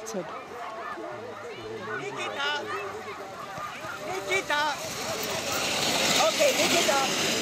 Nikita! Nikita! Okay, Nikita!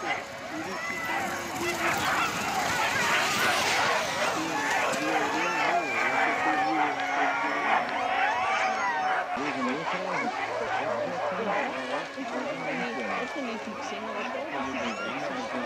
Ik vind het niet zingen.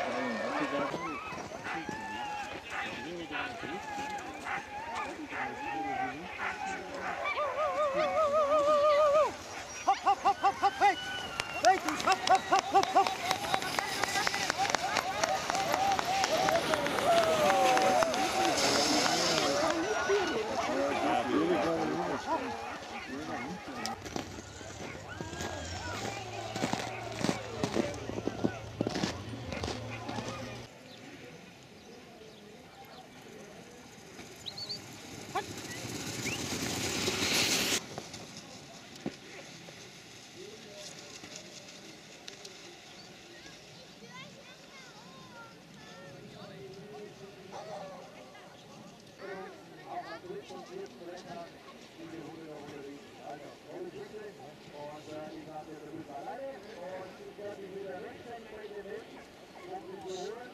did for that time, you can hold it over to the Old Brooklyn, or uh, you got there to Ruth Ballet, or you got to do the next time you play the next, you got to do the work,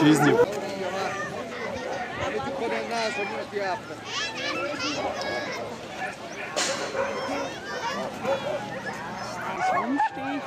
Жизни. Schwimmstich.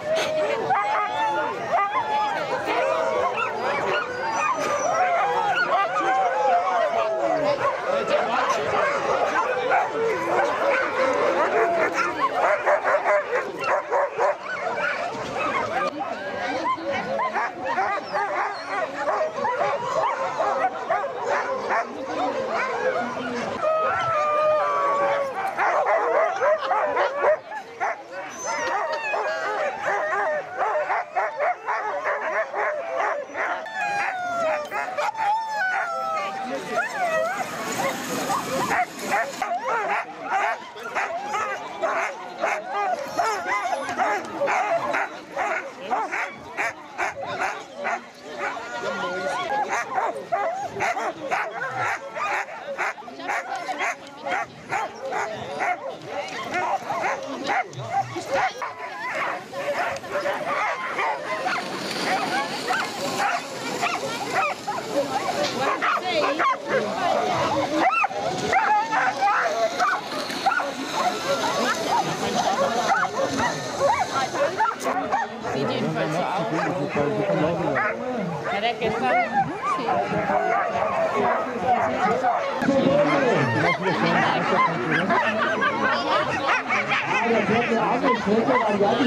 Ha ha ha ha!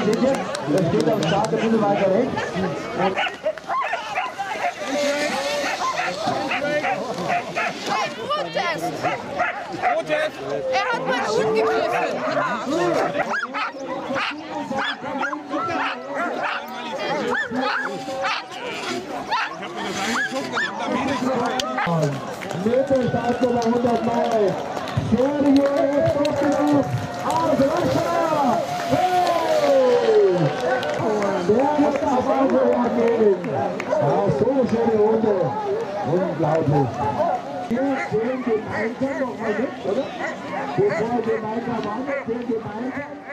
Sind jetzt. Das steht am Start ein bisschen weiter rechts. Protest! Er hat meinen Hund gegriffen. Mittelstart Nummer 100 Mai. Sergio Esposito aus Russia. Der hat das Abenteuer gegen. Ja, so eine schöne Runde. Unglaublich. Wir sehen den noch mal mit, oder? Bevor wir weitermachen, den Einkampf.